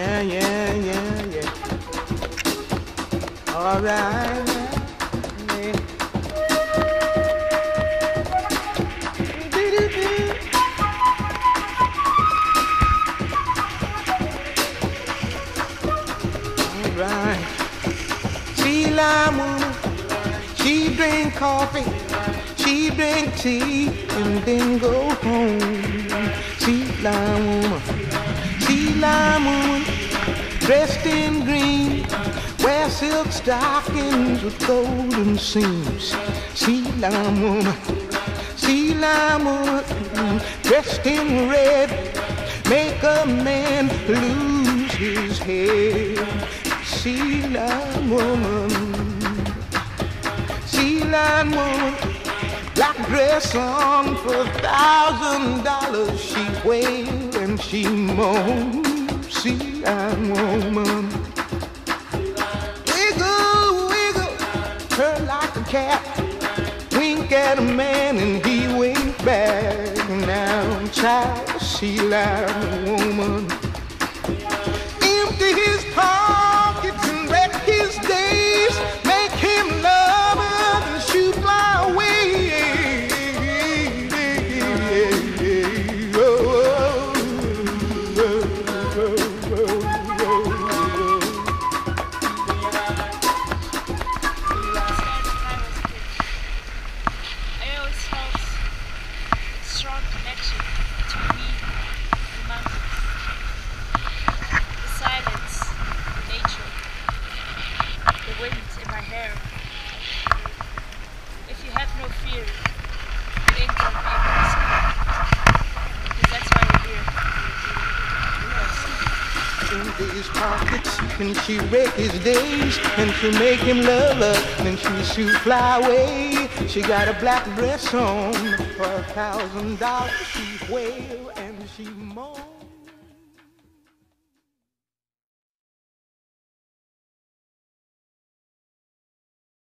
Yeah, yeah, yeah, yeah. All right. She. She drink coffee. She drink tea and then go home. She lime Dressed in green. Wear silk stockings with golden seams. She lime woman. She lime woman. Dressed in red. Make a man lose his head. Sea line woman, sea line woman, black dress on for a thousand dollars. She wailed and she moaned. Sea line woman, wiggle, wiggle, her like a cat. Wink at a man and he back. Now, child, line woman connection between me and the mountains. The silence, nature, the wind in my hair. Pockets and she wreck his days and she make him love her and she shoot fly away. She got a black dress on for a thousand dollars. She wail and she moan.